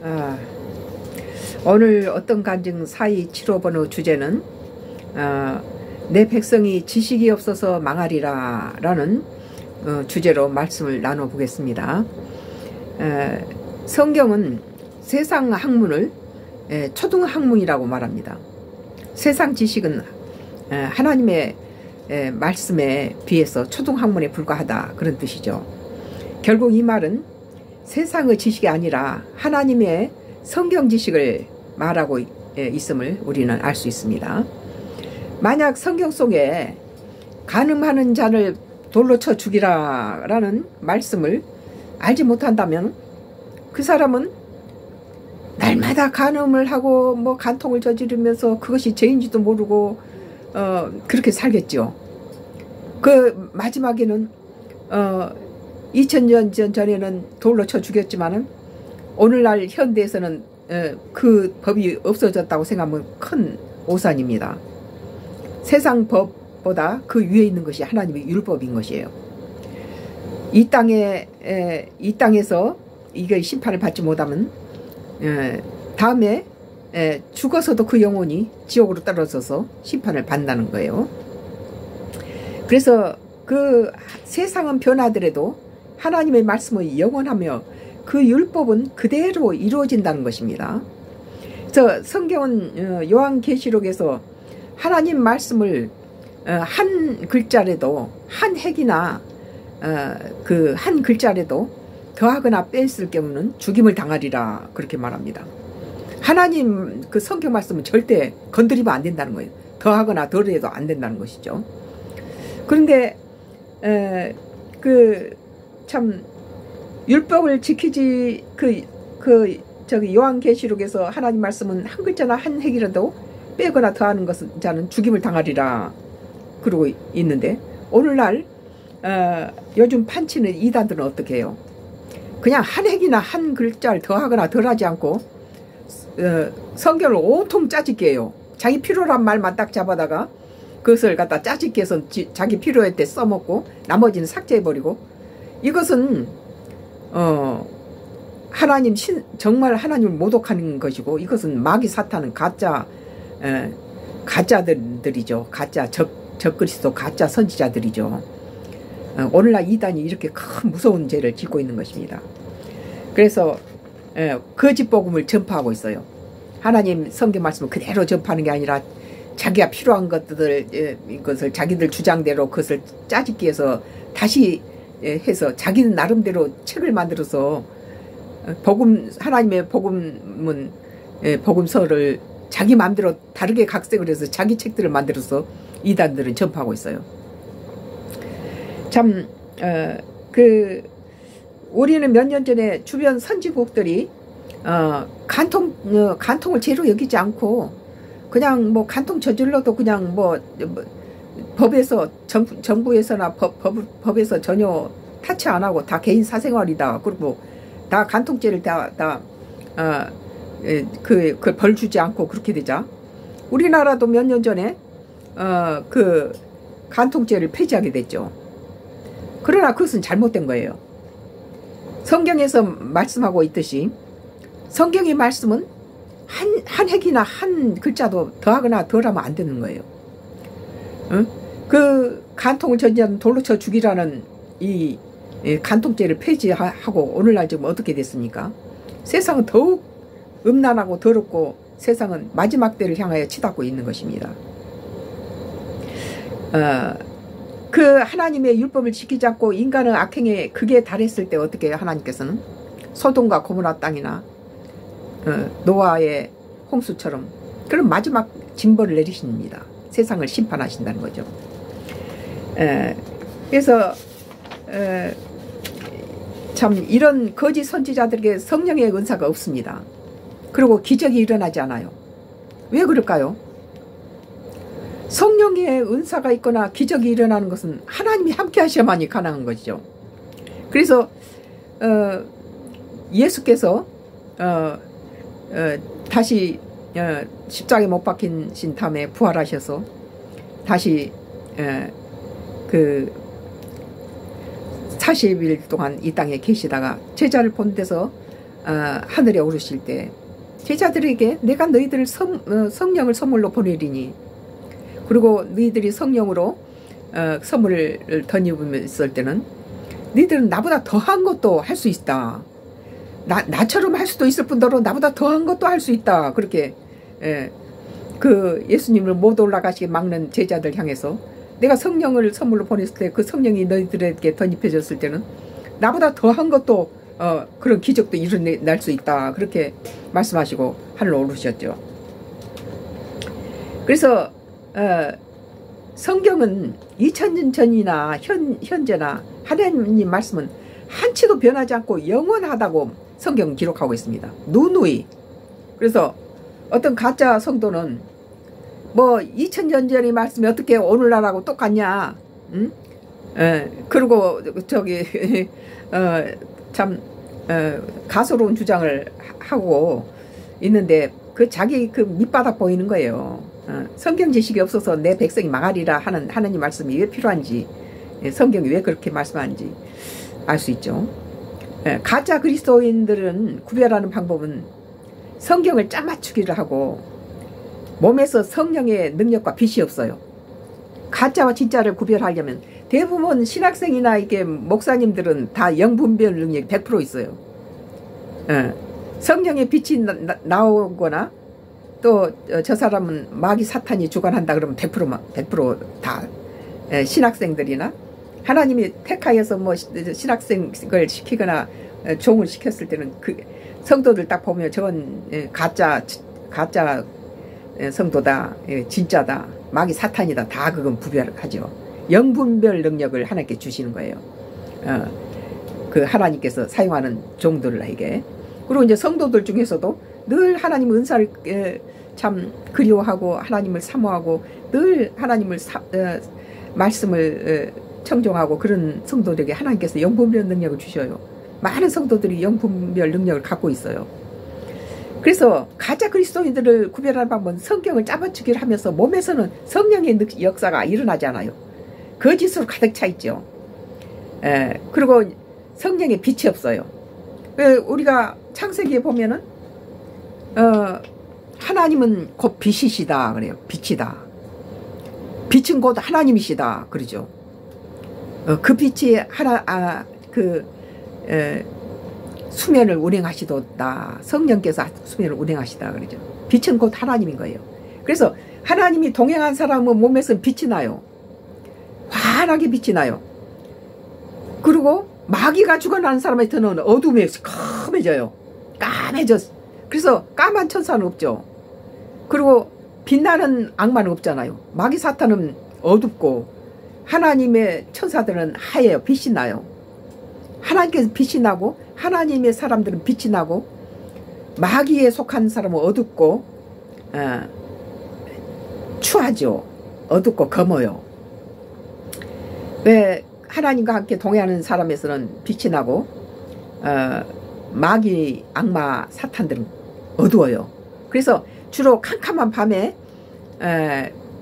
아, 오늘 어떤 간증 사이 7호 번호 주제는 아, 내 백성이 지식이 없어서 망하리라 라는 어, 주제로 말씀을 나눠보겠습니다. 에, 성경은 세상 학문을 에, 초등학문이라고 말합니다. 세상 지식은 에, 하나님의 에, 말씀에 비해서 초등학문에 불과하다 그런 뜻이죠. 결국 이 말은 세상의 지식이 아니라 하나님의 성경 지식을 말하고 있음을 우리는 알 수 있습니다. 만약 성경 속에 가늠하는 자를 돌로 쳐 죽이라 라는 말씀을 알지 못한다면 그 사람은 날마다 간음을 하고 뭐 간통을 저지르면서 그것이 죄인지도 모르고 어 그렇게 살겠죠. 그 마지막에는 어 2000년 전에는 돌로 쳐 죽였지만은 오늘날 현대에서는 어, 그 법이 없어졌다고 생각하면 큰 오산입니다. 세상 법보다 그 위에 있는 것이 하나님의 율법인 것이에요. 이 땅에 이 땅에서 이게 심판을 받지 못하면 다음에 죽어서도 그 영혼이 지옥으로 떨어져서 심판을 받는다는 거예요. 그래서 그 세상은 변하더라도 하나님의 말씀은 영원하며 그 율법은 그대로 이루어진다는 것입니다. 그래서 성경은 어, 요한계시록에서 하나님 말씀을 어, 한 글자라도 한 핵이나 어, 그한 글자라도 더하거나 뺐을 경우는 죽임을 당하리라 그렇게 말합니다. 하나님 그 성경 말씀은 절대 건드리면 안 된다는 거예요. 더하거나 덜해도 안 된다는 것이죠. 그런데 그 참 율법을 지키지 그, 그, 저기 요한계시록에서 하나님 말씀은 한 글자나 한 핵이라도 빼거나 더하는 것은 자는 죽임을 당하리라 그러고 있는데 오늘날 어, 요즘 판치는 이단들은 어떻게 해요? 그냥 한 핵이나 한 글자를 더하거나 덜하지 않고 어, 성경을 온통 짜집게 해요. 자기 필요란 말만 딱 잡아다가 그것을 갖다 짜집게 해서 지, 자기 필요할 때 써먹고 나머지는 삭제해버리고 이것은 어, 하나님 신, 정말 하나님을 모독하는 것이고 이것은 마귀 사탄은 가짜 에, 가짜들이죠. 가짜 적, 적그리스도 가짜 선지자들이죠. 어, 오늘날 이단이 이렇게 큰 무서운 죄를 짓고 있는 것입니다. 그래서 에, 거짓 복음을 전파하고 있어요. 하나님 성경 말씀을 그대로 전파하는 게 아니라 자기가 필요한 것들 이것을 자기들 주장대로 그것을 짜집기 위해서 다시 예, 해서 자기는 나름대로 책을 만들어서 어, 복음 하나님의 복음은 예, 복음서를 자기 마음대로 다르게 각색을 해서 자기 책들을 만들어서 이단들은 전파하고 있어요. 참, 어, 그, 우리는 몇 년 전에 주변 선진국들이, 어, 간통, 어, 간통을 죄로 여기지 않고, 그냥 뭐 간통 저질러도 그냥 뭐, 뭐 법에서 정부, 정부에서나 법, 법, 법에서 전혀 타치 안 하고 다 개인 사생활이다. 그리고 다 간통죄를 다, 다, 어, 그, 그 벌 주지 않고 그렇게 되자. 우리나라도 몇 년 전에, 어, 그, 간통죄를 폐지하게 됐죠. 그러나 그것은 잘못된 거예요. 성경에서 말씀하고 있듯이 성경의 말씀은 한, 한 핵이나 한 글자도 더하거나 덜하면 안 되는 거예요. 응? 그 간통을 전제하는 돌로 쳐 죽이라는 이 간통죄를 폐지하고 오늘날 지금 어떻게 됐습니까? 세상은 더욱 음란하고 더럽고 세상은 마지막 때를 향하여 치닫고 있는 것입니다. 어, 그 하나님의 율법을 지키지 않고 인간의 악행에 그게 달했을 때 어떻게 하나님께서는 소돔과 고모라 땅이나 어, 노아의 홍수처럼 그런 마지막 징벌을 내리십니다. 세상을 심판하신다는 거죠. 에, 그래서 에, 참 이런 거짓 선지자들에게 성령의 은사가 없습니다. 그리고 기적이 일어나지 않아요. 왜 그럴까요? 성령의 은사가 있거나 기적이 일어나는 것은 하나님이 함께 하셔야만이 가능한 것이죠. 그래서 어, 예수께서 어, 어, 다시 어, 십자가에 못 박힌신 다음에 부활하셔서 다시 어, 그 40일 동안 이 땅에 계시다가 제자를 본 데서 어, 하늘에 오르실 때 제자들에게 내가 너희들 성, 어, 성령을 선물로 보내리니 그리고 너희들이 성령으로 어, 선물을 던입었을 때는 너희들은 나보다 더한 것도 할 수 있다. 나, 나처럼 할 수도 있을 뿐더러 나보다 더한 것도 할 수 있다. 그렇게 예, 그 예수님을 못 올라가시게 막는 제자들 향해서 내가 성령을 선물로 보냈을 때 그 성령이 너희들에게 덧입혀졌을 때는 나보다 더한 것도 어, 그런 기적도 일어날 수 있다. 그렇게 말씀하시고 하늘로 오르셨죠. 그래서 어, 성경은 2000년 전이나 현, 현재나 하나님 말씀은 한치도 변하지 않고 영원하다고 성경 기록하고 있습니다. 누누이. 그래서 어떤 가짜 성도는 뭐 2000년 전의 말씀이 어떻게 오늘날하고 똑같냐. 응? 에, 그리고 저기 어, 참 어, 가소로운 주장을 하고 있는데 그 자기 그 밑바닥 보이는 거예요. 어, 성경 지식이 없어서 내 백성이 망하리라 하는 하나님 말씀이 왜 필요한지 예, 성경이 왜 그렇게 말씀하는지 알 수 있죠. 예, 가짜 그리스도인들은 구별하는 방법은 성경을 짜 맞추기를 하고 몸에서 성령의 능력과 빛이 없어요. 가짜와 진짜를 구별하려면 대부분 신학생이나 이게 목사님들은 다 영분별 능력이 100% 있어요. 예. 성령의 빛이 나, 오거나 또 저 사람은 마귀 사탄이 주관한다 그러면 100%만 100%다 예, 신학생들이나 하나님이 택하여서 뭐 신학생을 시키거나 어, 종을 시켰을 때는 그 성도들 딱 보면 저건 예, 가짜 가짜 예, 성도다 진짜다 마귀 사탄이다 다 그건 구별하죠. 영분별 능력을 하나님께 주시는 거예요. 어, 그 하나님께서 사용하는 종들에게. 그리고 이제 성도들 중에서도 늘 하나님 은사를 참 그리워하고 하나님을 사모하고 늘 하나님을 사, 어, 말씀을 어, 청종하고 그런 성도들에게 하나님께서 영분별 능력을 주셔요. 많은 성도들이 영분별 능력을 갖고 있어요. 그래서 가짜 그리스도인들을 구별하는 방법은 성경을 짜맞추기를 하면서 몸에서는 성령의 역사가 일어나지 않아요. 거짓으로 가득 차 있죠. 에, 그리고 성령에 빛이 없어요. 우리가 창세기에 보면은 어, 하나님은 곧 빛이시다 그래요. 빛이다. 빛은 곧 하나님이시다 그러죠. 어, 그 빛이 하나 아, 그 에, 수면을 운행하시도다. 성령께서 수면을 운행하시다 그러죠. 빛은 곧 하나님인 거예요. 그래서 하나님이 동행한 사람은 몸에서 빛이 나요. 환하게 빛이 나요. 그리고 마귀가 죽어나는 사람한테는 어둠에 까매져요. 까매져. 그래서 까만 천사는 없죠. 그리고 빛나는 악마는 없잖아요. 마귀 사탄은 어둡고 하나님의 천사들은 하얘요. 빛이 나요. 하나님께서 빛이 나고 하나님의 사람들은 빛이 나고 마귀에 속한 사람은 어둡고 어, 추하죠. 어둡고 검어요. 왜 하나님과 함께 동행하는 사람에서는 빛이 나고 어, 마귀, 악마, 사탄들은 어두워요. 그래서 주로 캄캄한 밤에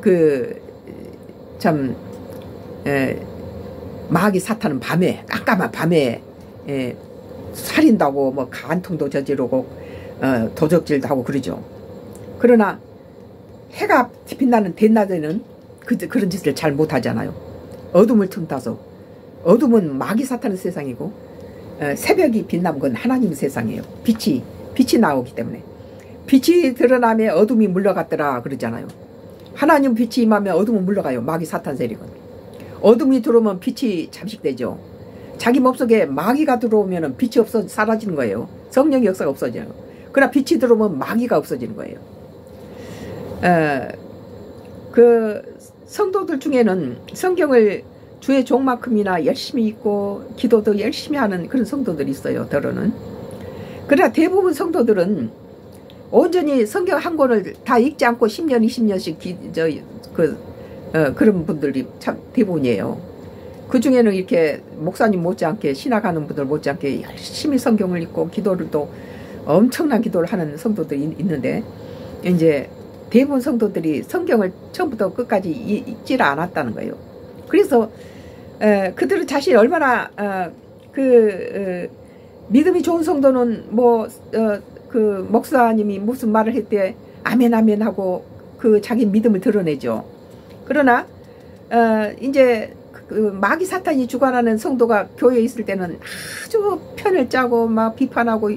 그참 마귀 사탄은 밤에 깜깜한 밤에 에, 살인다고 뭐 간통도 저지르고 어, 도적질도 하고 그러죠. 그러나 해가 빛나는 대낮에는 그, 그런 짓을 잘 못하잖아요. 어둠을 틈타서 어둠은 마귀 사탄의 세상이고 어, 새벽이 빛나는 건 하나님 세상이에요. 빛이 빛이 나오기 때문에 빛이 드러나면 어둠이 물러갔더라 그러잖아요. 하나님 빛이 임하면 어둠은 물러가요. 마귀 사탄 세력은. 어둠이 들어오면 빛이 잠식되죠. 자기 몸속에 마귀가 들어오면 빛이 없어 사라지는 거예요. 성령의 역사가 없어져요. 그러나 빛이 들어오면 마귀가 없어지는 거예요. 어, 그 성도들 중에는 성경을 주의 종만큼이나 열심히 읽고 기도도 열심히 하는 그런 성도들이 있어요. 더러는. 그러나 대부분 성도들은 온전히 성경 한 권을 다 읽지 않고 10년, 20년씩 기, 저, 그, 어, 그런 분들이 참 대부분이에요. 그 중에는 이렇게 목사님 못지않게 신학하는 분들 못지않게 열심히 성경을 읽고 기도를 또 엄청난 기도를 하는 성도들이 있는데 이제 대부분 성도들이 성경을 처음부터 끝까지 읽지를 않았다는 거예요. 그래서 에, 그들은 자신이 얼마나 어, 그 어, 믿음이 좋은 성도는 뭐 어, 그 목사님이 무슨 말을 했대 아멘 아멘 하고 그 자기 믿음을 드러내죠. 그러나 어, 이제 그 마귀 사탄이 주관하는 성도가 교회에 있을 때는 아주 편을 짜고 막 비판하고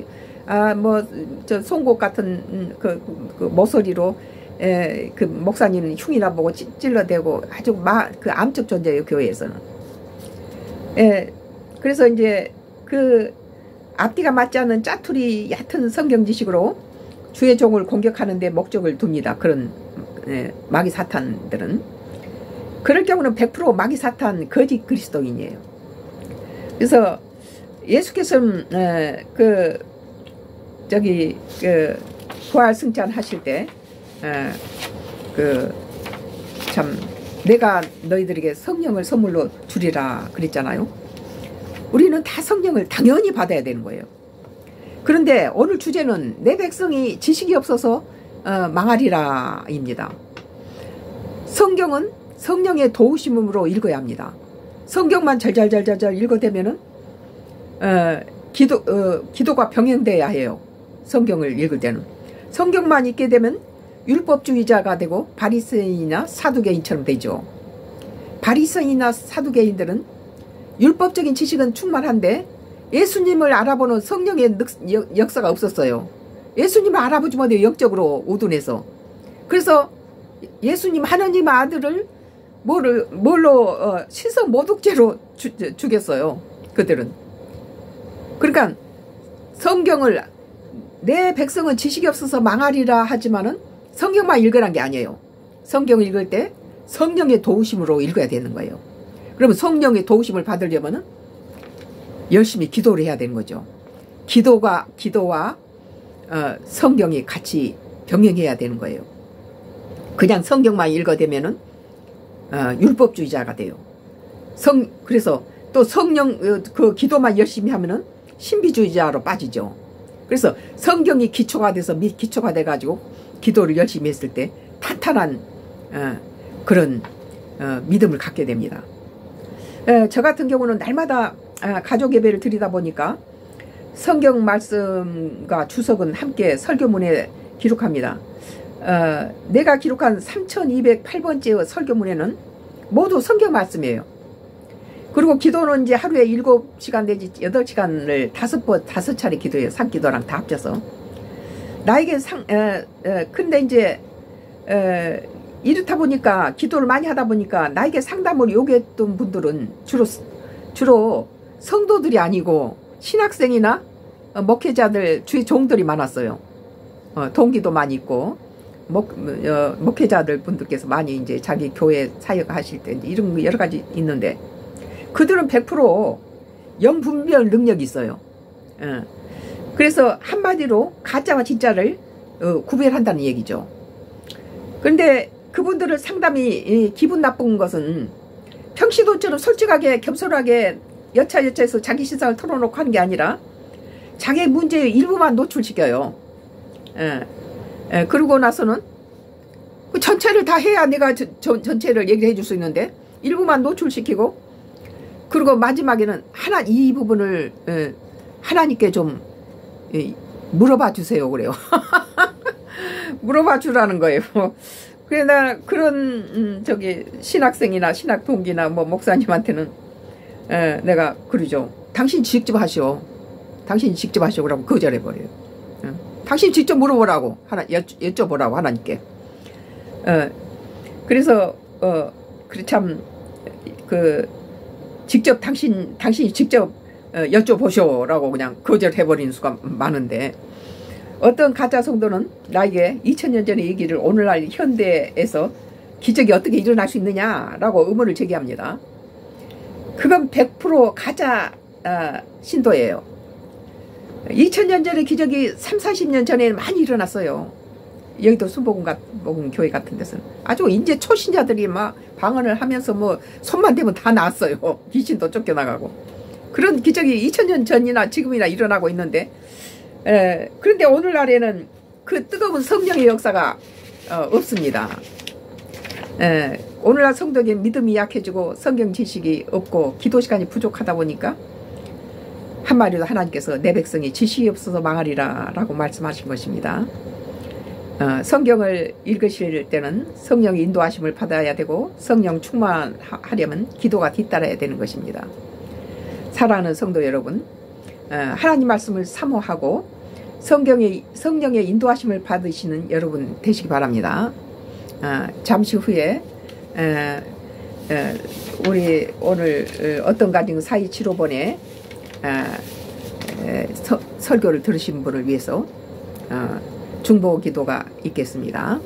아 뭐 저 송곳 같은 음, 그, 그 모서리로 에, 그 목사님은 흉이나 보고 찔러대고 아주 마, 그 암적 존재예요 교회에서는. 예, 그래서 이제 그 앞뒤가 맞지 않는 짜투리 얕은 성경 지식으로 주의 종을 공격하는 데 목적을 둡니다. 그런 예, 마귀 사탄들은 그럴 경우는 100% 마귀 사탄 거짓 그리스도인이에요. 그래서 예수께서는 에, 그 저기 그 부활 승천 하실 때그참 내가 너희들에게 성령을 선물로 주리라 그랬잖아요. 우리는 다 성령을 당연히 받아야 되는 거예요. 그런데 오늘 주제는 내 백성이 지식이 없어서 어, 망하리라입니다. 성경은 성령의 도우심으로 읽어야 합니다. 성경만 잘잘잘잘잘 읽어대면은 어, 기도 어, 기도가 병행돼야 해요. 성경을 읽을 때는 성경만 읽게 되면 율법주의자가 되고 바리새인이나 사두개인처럼 되죠. 바리새인이나 사두개인들은 율법적인 지식은 충만한데 예수님을 알아보는 성령의 역사가 없었어요. 예수님을 알아보지 못해요. 영적으로 우둔해서. 그래서 예수님 하나님 아들을 뭐를 뭘로 어, 시서 모독죄로 주, 죽였어요. 그들은. 그러니까 성경을 내 백성은 지식이 없어서 망하리라 하지만은 성경만 읽으란 게 아니에요. 성경 읽을 때 성령의 도우심으로 읽어야 되는 거예요. 그러면 성령의 도우심을 받으려면은 열심히 기도를 해야 되는 거죠. 기도가 기도와 어, 성경이 같이 병행해야 되는 거예요. 그냥 성경만 읽어대면은 어, 율법주의자가 돼요. 성 그래서 또 성령 어, 그 기도만 열심히 하면은 신비주의자로 빠지죠. 그래서 성경이 기초가 돼서 미 기초가 돼 가지고 기도를 열심히 했을 때 탄탄한 어, 그런 어, 믿음을 갖게 됩니다. 에, 저 같은 경우는 날마다 아, 가족 예배를 드리다 보니까 성경 말씀과 주석은 함께 설교문에 기록합니다. 어, 내가 기록한 3208번째 설교문에는 모두 성경 말씀이에요. 그리고 기도는 이제 하루에 7시간 내지 8시간을 다섯 번, 다섯 차례 기도해요. 산기도랑 다 합쳐서. 나에게 상, 에, 에, 근데 이제, 에, 이렇다 보니까, 기도를 많이 하다 보니까, 나에게 상담을 요구했던 분들은 주로, 주로 성도들이 아니고, 신학생이나 어, 목회자들, 주의 종들이 많았어요. 어, 동기도 많이 있고, 목, 어, 목회자들 분들께서 많이 이제 자기 교회 사역하실 때 이런 여러 가지 있는데, 그들은 100% 영분별 능력이 있어요. 어. 그래서 한마디로 가짜와 진짜를 어, 구별한다는 얘기죠. 그런데 그분들을 상담이 기분 나쁜 것은 평시도처럼 솔직하게 겸손하게 여차여차해서 자기 시상을 털어놓고 하는 게 아니라 자기 문제의 일부만 노출시켜요. 예. 예. 그러고 나서는 그 전체를 다 해야 내가 저, 저, 전체를 얘기를 해줄 수 있는데 일부만 노출시키고 그리고 마지막에는 하나 이 부분을 예, 하나님께 좀 물어봐 주세요 그래요. 물어봐 주라는 거예요. 그래 나 그런 음, 저기 신학생이나 신학 동기나 뭐 목사님한테는 에, 내가 그러죠. 당신 직접 하시오. 당신 직접 하시오. 그러고 거절해 버려요. 어. 당신 직접 물어보라고 하나 여, 여쭤 보라고 하나님께. 어, 그래서 어, 그래 참그 직접 당신 당신이 직접 어, 여쭤보쇼라고 그냥 거절해버리는 수가 많은데 어떤 가짜 성도는 나에게 2000년 전의 얘기를 오늘날 현대에서 기적이 어떻게 일어날 수 있느냐라고 의문을 제기합니다. 그건 100% 가짜 어, 신도예요. 2000년 전의 기적이 3, 40년 전에 많이 일어났어요. 여기도 순복음 복음 교회 같은 데서는 아주 이제 초신자들이 막 방언을 하면서 뭐 손만 대면 다 나았어요. 귀신도 쫓겨나가고. 그런 기적이 2000년 전이나 지금이나 일어나고 있는데 에, 그런데 오늘날에는 그 뜨거운 성령의 역사가 어, 없습니다. 에, 오늘날 성도에게 믿음이 약해지고 성경 지식이 없고 기도 시간이 부족하다 보니까 한마디로 하나님께서 내 백성이 지식이 없어서 망하리라 라고 말씀하신 것입니다. 어, 성경을 읽으실 때는 성령의 인도하심을 받아야 되고 성령 충만하려면 기도가 뒤따라야 되는 것입니다. 사랑하는 성도 여러분, 어, 하나님 말씀을 사모하고 성경의 성령의 인도하심을 받으시는 여러분 되시기 바랍니다. 어, 잠시 후에 어, 어, 우리 오늘 어, 어떤 가정 사이 7호번에 설교를 들으신 분을 위해서 어, 중보 기도가 있겠습니다.